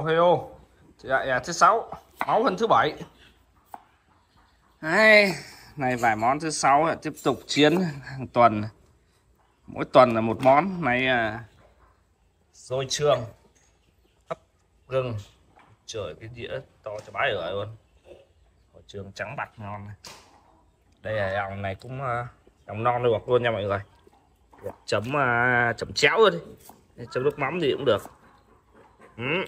Hello, hello. Dạ, dạ, thứ sáu, máu hơn thứ bảy. Đây, này vài món thứ sáu là tiếp tục chiến hàng tuần. Mỗi tuần là một món. Này à, xôi trường, ấp gừng. Trời cái đĩa to cho bái ở luôn. Hồi trường trắng bạch ngon này. Đây là dòng này cũng uh, dòng non được luôn nha mọi người. Chấm uh, chấm chéo thôi đi. Chấm nước mắm gì cũng được. Ừ.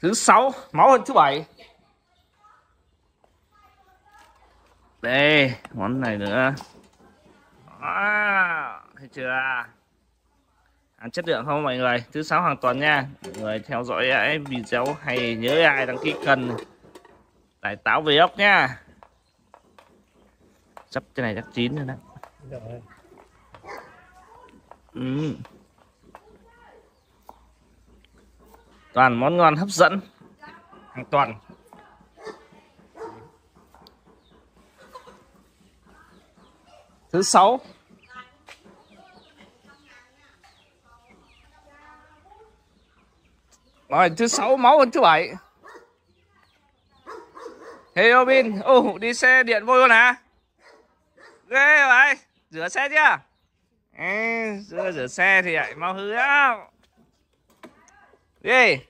Thứ sáu máu hơn thứ bảy. Đây, món này nữa. À, thấy chưa? Ăn chất lượng không mọi người? Thứ sáu hàng tuần nha. Mọi người theo dõi ấy video hay nhớ ai đăng ký kênh Đại táo về ốc nha. Sắp cái này chắc chín rồi đó. Ừ. toàn món ngon hấp dẫn. Hàng tuần thứ sáu. Rồi thứ sáu máu hơn thứ bảy. Hey Robin. Ô oh, đi xe điện vô luôn hả? Ghê vậy. Rửa xe chưa? Ê, rửa, rửa xe thì lại mau hứa đi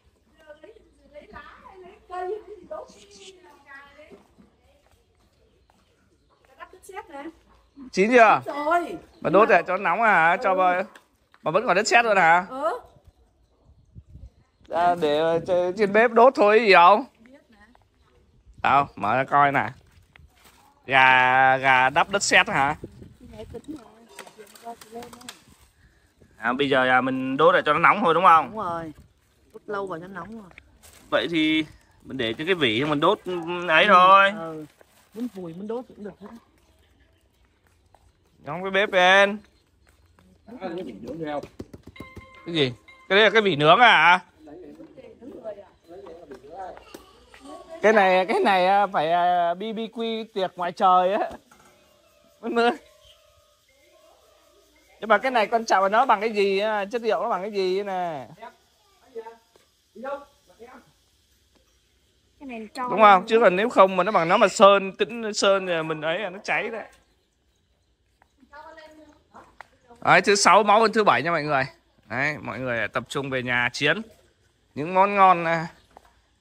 chín chưa? Rồi mà đốt để cho nóng à cho mà mà vẫn còn đất sét luôn hả? Ừ. À, để trên bếp đốt thôi gì không? Đâu mở ra coi nè gà gà đắp đất sét hả? À, bây giờ à, mình đốt để cho nó nóng thôi đúng không? Đúng rồi. Đốt lâu vào cho nóng rồi. Vậy thì mình để cho cái vỉ mình đốt ấy thôi. Ừ. Muốn vùi muốn đốt cũng được. hết đóng cái bếp lên. Cái gì? Cái đây là cái vỉ nướng à? Cái này cái này à, phải à, BBQ tiệc ngoài trời á. Mới mới nhưng mà cái này trọng là nó bằng cái gì á, chất liệu nó bằng cái gì nè? Cái này cho đúng không? chứ còn nếu không mà nó bằng nó mà sơn tĩnh sơn thì mình ấy là nó cháy đấy Đấy, thứ sáu máu hơn thứ bảy nha mọi người. Đấy, mọi người tập trung về nhà chiến. Những món ngon à,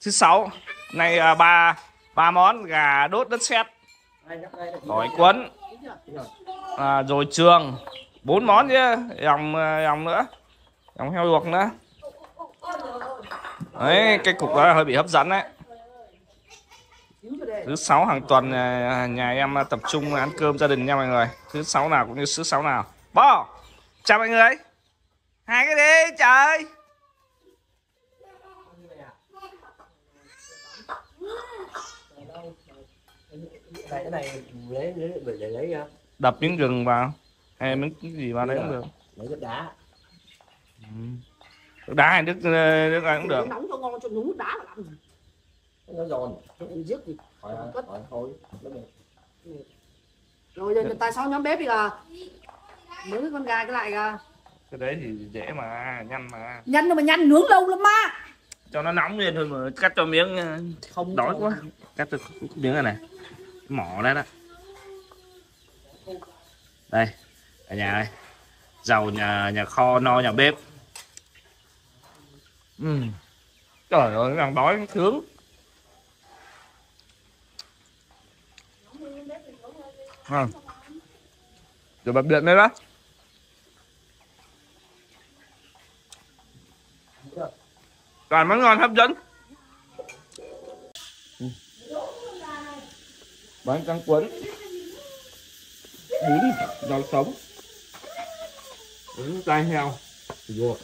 thứ sáu. Nay à, ba ba món gà đốt đất sét. Gỏi cuốn à, rồi trường. Bốn món chứ dòng à, dòng nữa. Dòng heo luộc nữa. Đấy cái cục đó hơi bị hấp dẫn đấy. Thứ sáu hàng tuần nhà em tập trung ăn cơm gia đình nha mọi người. Thứ sáu nào cũng như thứ sáu nào bo chào mọi người. Hai cái đi trời. Đập miếng gừng vào. Hay miếng cái gì vào đấy cũng được. lấy nước đá. Nước đá hay nước nước ai cũng được. Nóng cho ngon cho nhúng đá làm gì nó giòn. Em giết hỏi thôi nó được. rồi giờ tại sao nhóm bếp đi à nướng cái con gà cái lại à cái đấy thì dễ mà nhăn mà. Nhanh mà nhanh nướng lâu lắm mà cho nó nóng lên thôi mà cắt cho miếng ờ, không đói quá. Cắt cho miếng này này. Mỏ đấy đó. Đây ở nhà đây. Giàu nhà nhà kho no nhà bếp. Ừ. trời ơi đang đói sướng. À. rồi bật điện đây đó toàn món ngon hấp dẫn. Ừ. Bánh tráng cuốn bún, rau sống. Bún tai heo. Ruột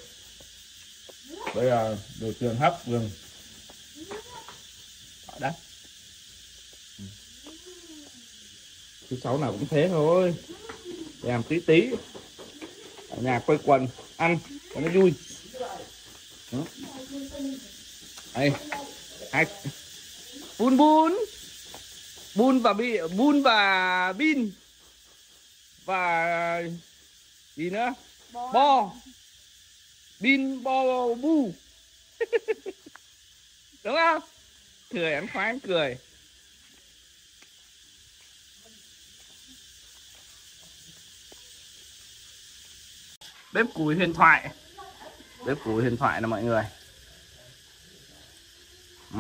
đây là đồ trường hấp gừng Đó đấy thứ sáu nào cũng thế thôi. Làm tí tí. Ở nhà quây quần, ăn cho nó vui đây. Hai. Bun bun bun và bi bun và bin. Và gì nữa? Bo. Bin, bo, bu. Đúng không? Cười anh khoái anh cười. Bếp củi huyền thoại. Bếp củi huyền thoại nè mọi người ừ.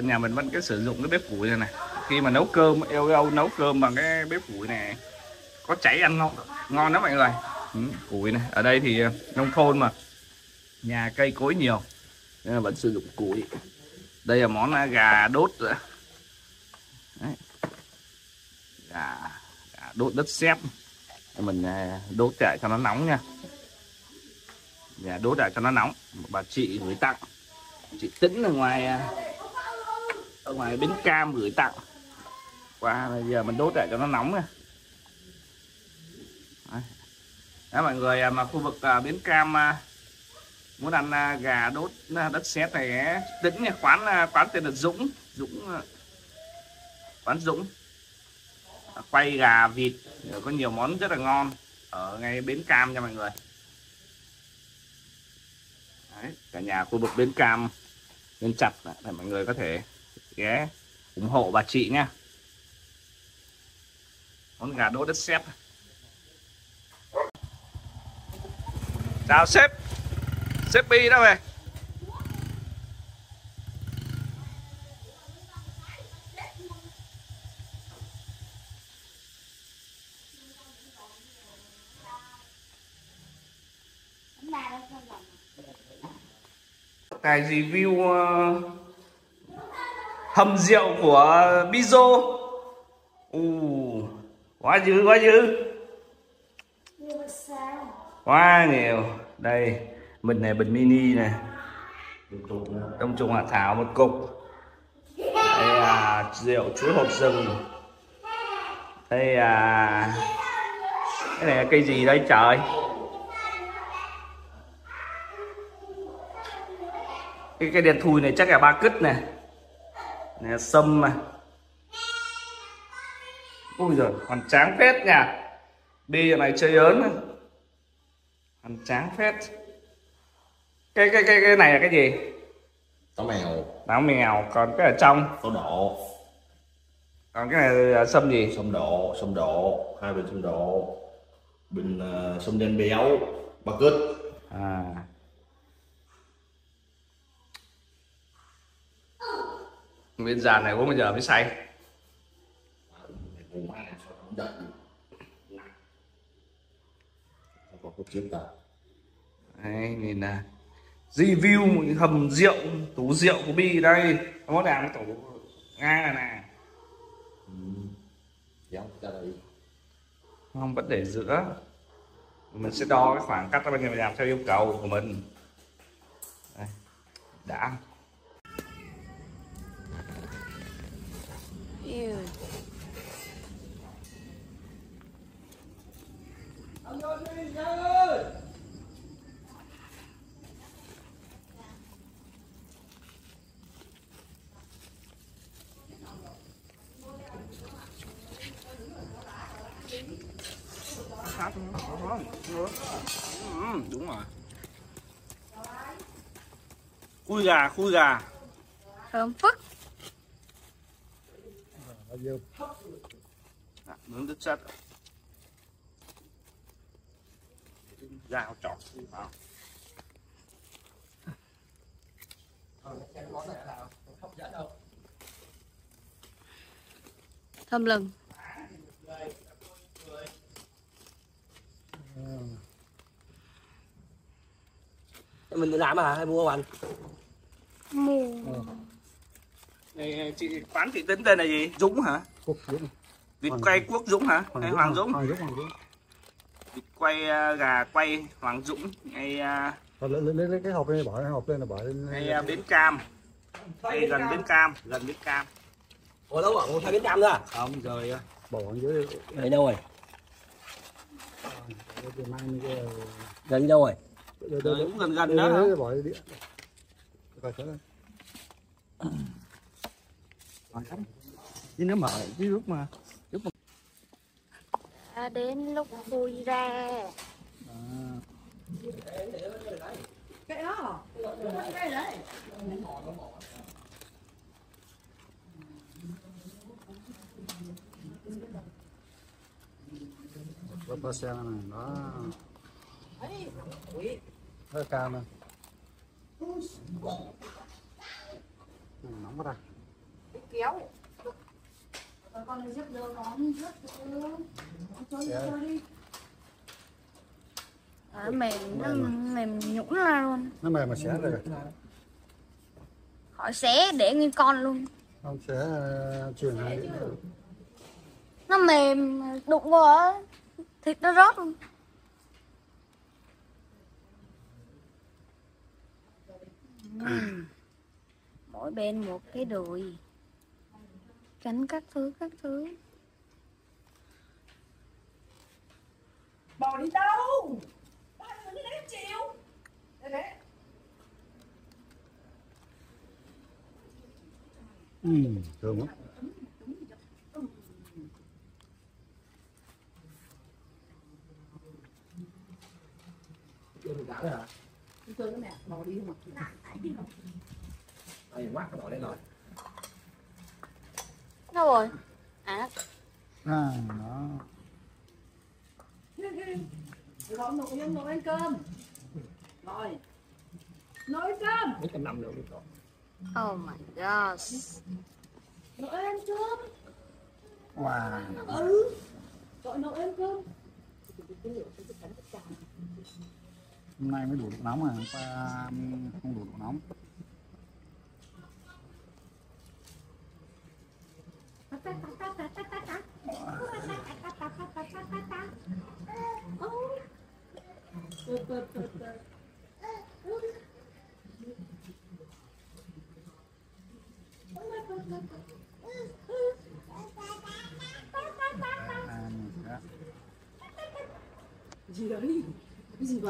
Nhà mình vẫn cái sử dụng cái bếp củi này này Khi mà nấu cơm, eo eo nấu cơm bằng cái bếp củi này Có cháy ăn ngon, ngon lắm mọi người ừ. Củi này, ở đây thì ờ, nông thôn mà Nhà cây cối nhiều Nên là vẫn sử dụng củi Đây là món ờ, gà đốt Đấy. Gà, gà đốt đất sét mình ờ, đốt lại cho nó nóng nha Dạ, nhà đốt lại cho nó nóng. Bà chị gửi tặng. Chị tĩnh ở ngoài à, ở ngoài bến cam gửi tặng. Qua bây giờ mình đốt lại cho nó nóng nha. Đấy. Đó, mọi người à, mà khu vực à, bến cam à, muốn ăn gà đốt đất sét này tĩnh nha quán quán tên là Dũng. Dũng quán Dũng. Quay gà vịt có nhiều món rất là ngon ở ngay bến cam nha mọi người. Đấy, cả nhà khu vực bên cam bên chặt để mọi người có thể ghé ủng hộ bà chị nha món gà đỗ đất xếp. Chào sếp. Sếp bi đâu về cái review ờ, uh, hầm rượu của Bizo uh, quá dữ quá dữ. Quá nhiều. Đây mình này bình mini này. Đông trùng hạ thảo một cục. Đây là rượu chuối hộp rừng. Đây là cái này là cây gì đây trời? Cái cái đèn thùi này chắc là ba cứt này. Này sâm mà ui giời còn tráng phết nha. Bi này chơi ớn này. còn tráng phết. Cái cái cái cái này là cái gì? Táo mèo. Táo mèo còn cái ở trong? Táo độ còn cái này là sâm gì? Sâm độ sâm độ hai bình sâm độ bình uh, sâm đen béo. Ba cứt. À nguyên giàn này uống bây giờ mới say? Đấy, nhìn là review một cái hầm rượu tủ rượu của Bi đây. Có làm cái tủ ngang này nè. Không vẫn để giữa mình sẽ đo cái khoảng cách bên mình làm theo yêu cầu của mình. Đây. đã. Ew. sát ừ, đúng rồi khui gà khui gà Thơm phức à, nướng rất chất. Dao chọc vào Thơm lừng. mình làm à? Hay mua anh? Mù. Chị quán chị tính tên là gì Dũng hả Quốc Dũng. vịt quay quốc Dũng hả hay Hoàng Dũng Hoàng Dũng, Hoàng Dũng. vịt quay à, gà quay Hoàng Dũng ngay lấy, lấy, lấy cái hộp này bỏ cái hộp lên là bỏ lên. ngay à, bến Cam ngay gần bến Cam gần bến Cam ủa đâu rồi hai bên trăm nữa không rồi à, Bỏ ở dưới. ở đâu rồi Để mang cái gần đâu rồi Đây, cũng gần gần đó. Bỏ đi. Coi thử. Còn lắm. Chứ nếu mà chứ lúc mà lúc mà Đã đến lúc vui ra. cái đó cái đấy Có ba xe này, ui Hơi cao nè. Nóng quá ta. Con giúp đỡ con giúp đỡ con. Chơi đi chơi đi. À, mềm nó mềm nhũn ra luôn. Nó mềm mà xé rồi. khỏi xé để nguyên con luôn. Không xé ờ, truyền này. nó mềm đụng á thịt nó rớt. Luôn Ừm. mỗi bên một cái đùi cánh các thứ các thứ. Bỏ đi đâu? Ba đừng đi đấy chịu. Đây đấy Ừ, thơm lắm. Chưa được cả rồi hả? chơi cái này bỏ đi không ạ? Mắt nó bỏ đây rồi. Đâu rồi à À, đó. rồi nồi ăn cơm rồi nồi cơm Mấy trăm năm rồi. oh my gosh nồi ăn cơm Wow. ừ gọi nồi ăn cơm Hôm nay mới đủ độ nóng à, hôm qua um, không đủ độ nóng. À,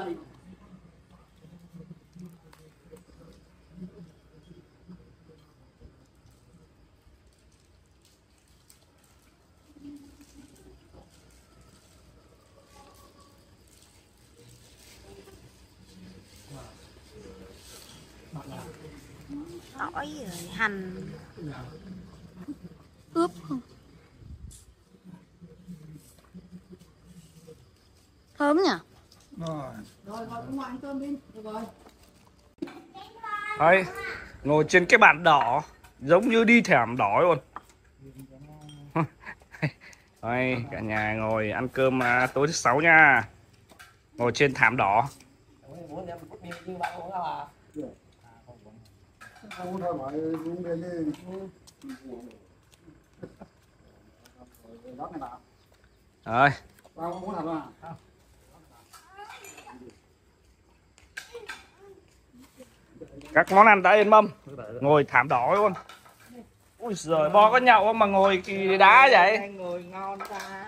đó. Tỏi rồi hành ướp không thơm nhỉ Rồi. Đấy, ngồi trên cái bàn đỏ giống như đi thảm đỏ luôn. Đây, cả nhà ngồi ăn cơm à, tối thứ sáu nha. Ngồi trên thảm đỏ. Nào. Rồi, Tao không muốn làm à? các món ăn đã yên mâm. Ngồi thảm đỏ luôn. Ôi giời, bo có nhậu không mà ngồi kỳ đá vậy? ngồi ngon ta.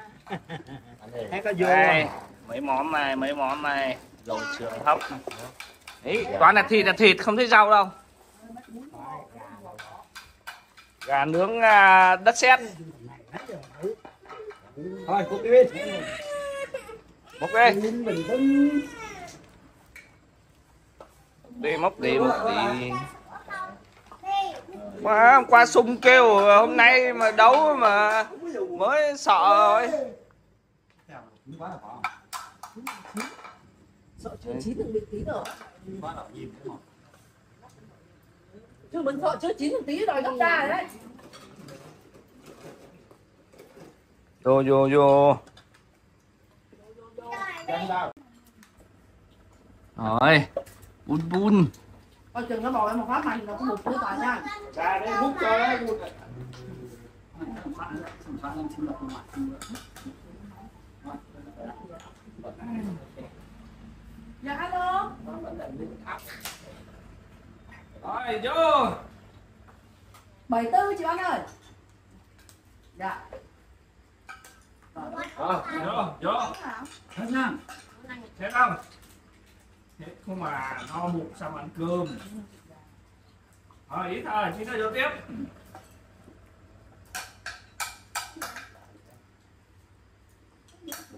Thấy có vô Đây, không? mấy món này, mấy món này. Rồi trường hấp. Đấy, toàn là thịt là thịt, không thấy rau đâu. Gà nướng à, đất sét. Thôi cút đi. Múc đi. Đi móc đi móc đi. Mà hôm qua sung kêu hôm nay mà đấu mà mới sợ rồi sợ chưa? Chín được một tí nữa chứ mình sợ chưa chín một tí rồi gấp ra rồi đấy. Vô vô vô. Rồi bun bun. Coi chừng nó bỏ em một phát mạnh là có một đứa tỏi nha. Ra đây hút cho đấy dạ alo rồi vô? Bảy tư chị Anh ơi. Dạ. Ờ, vô vô. Hết nha thế không thế không mà no bụng xong ăn cơm. Rồi ít thôi chị nó vô tiếp.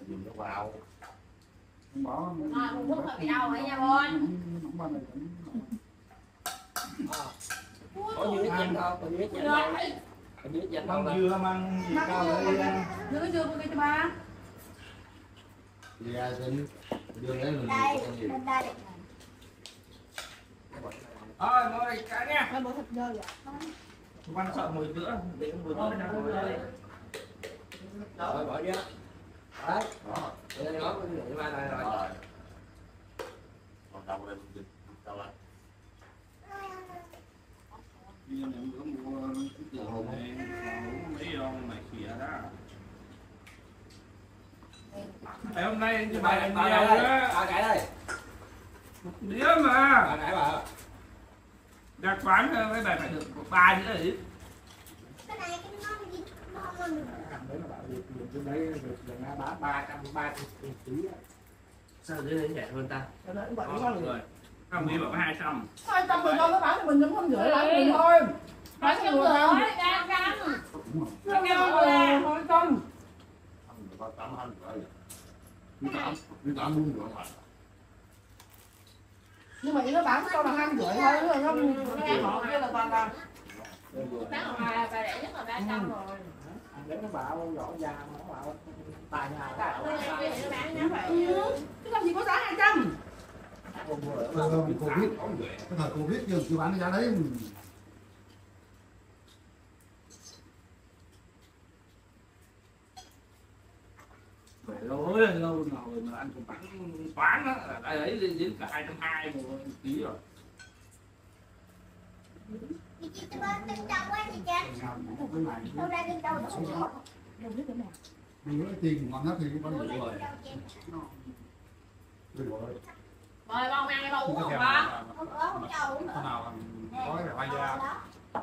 Dùng nó vào. Bỏ Rồi, bị đau ấy nha Bon. Có dưới chén không? có dưới chén không? Có không? dưa măng gì cao đấy Đưa cái dưa cái cho ba. ai tính đưa đấy là đây con đây. Thôi mời cả nha Ba bữa thịt dơ vậy. Quan trọng mùi bữa Để mùi mùi đây. Rồi bỏ vô đấy. Đây nói cái gì ba này rồi. Còn đâu lên đâu lại mình có mua cái tiền hồn Mấy ông mày khỉa đó Ngày hôm nay ba bài cái nhiều ba cái đây đó ba cái đây. Đĩa mà. Ba cái bà. Đặt quán với bài phải được ba đĩa đấy cái này cái ngon gì ngon hơn đấy là bảo việc trên đấy việc là ngã bá ba trăm ba mươi tí sao dưới đây rẻ hơn ta Có cái con người Không đi bảo có 200 Hai trăm mười con nó bán thì mình cũng không gửi lại mình thôi. Bán cho người không? đúng rồi Nó kêu là hai trăm. rồi. Đi tám luôn mà Nhưng mà nó bán cho là hai rưỡi thôi, không nó nghe họ kia là toàn là bán ngoài bà rẻ nhất là ba trăm rồi. ăn đến nó bảo rõ da mà nó bảo. Tài nhà tài nó bán giá vậy. Chứ làm gì có giá hai trăm của mua nữa Ờ, Covid cái thời Covid giờ cứ bán cái giá đấy Phải rồi lâu nào rồi mà ăn cũng bán quán á là đây đấy đến cả 220 một tí rồi chị chị cho ba đầu quá chị chán đâu ra tinh đầu đâu mình cái tiền ngon nhất thì có đủ rồi. Đủ rồi. Mời con mang cái bầu uống Cái không ba? không có không đầu Thế nữa. Nào có cái hoa da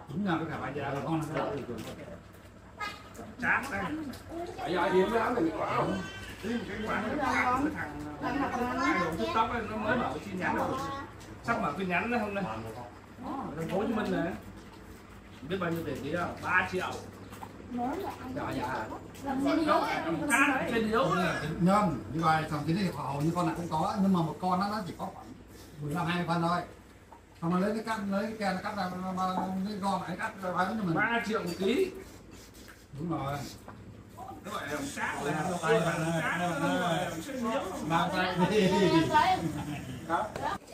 đúng là cái hoa da là con nó chát đây. Bây giờ hiếm lắm bảo. cái quán cái quán cái thằng hai đồ tiktok ấy, nó mới mở chi nhánh rồi sắp mở chi nhánh đấy hôm nay. Ở thành phố hồ chí minh này biết bao nhiêu tiền tí không? 3 triệu dạ dạ Đâu, nhân như vậy thằng cái này hầu như con nào cũng có nhưng mà một con nó nó chỉ có khoảng mười lăm hai phân thôi. Xong rồi lấy cái cắt lấy cái kè nó cắt ra nó- cái gòn ấy cắt ra bán cho mình. 3 triệu một ký. Đúng rồi. Đồng trên điếu mang tay đi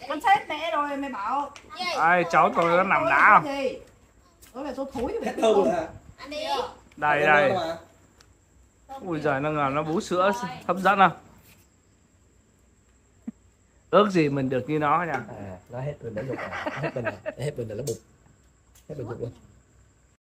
Con chết mẹ rồi mày bảo. Ai cháu tôi nó nằm đá không? Đó là tôi thối hết thu rồi? Anh đi đây đây. ui giời nó ngờ nó bú sữa hấp dẫn không? Ước gì mình được như nó nha. À nó hết bình đã dục rồi hết bình rồi hết bình là nó bụt hết bình dục luôn